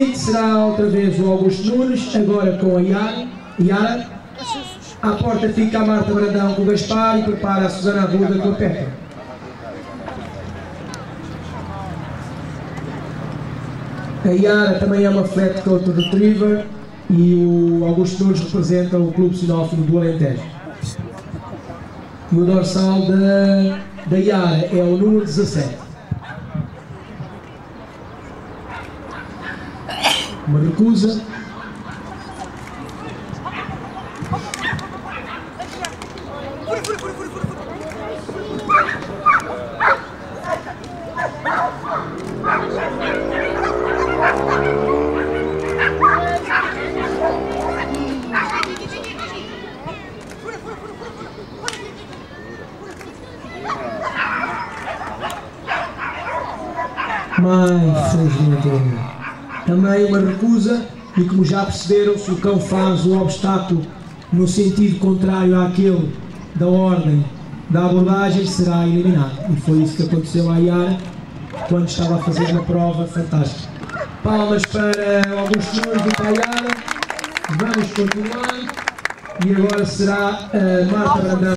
Será outra vez o Augusto Nunes, agora com a Yara. Yara. À porta fica a Marta Brandão com o Gaspar e prepara a Susana Arruda com a Petra. A Yara também é uma flat coat retriever e o Augusto Nunes representa o Clube Sinófilo do Alentejo. E o dorsal da, da Yara é o número 17. Uma recusa. Mais felizmente também uma recusa e como já perceberam, se o cão faz o obstáculo no sentido contrário àquele da ordem da abordagem, será eliminado. E foi isso que aconteceu à Yara quando estava a fazer uma prova fantástica. Palmas para Augusto Nunes e para a Yara. Vamos continuar. E agora será a Marta Brandão.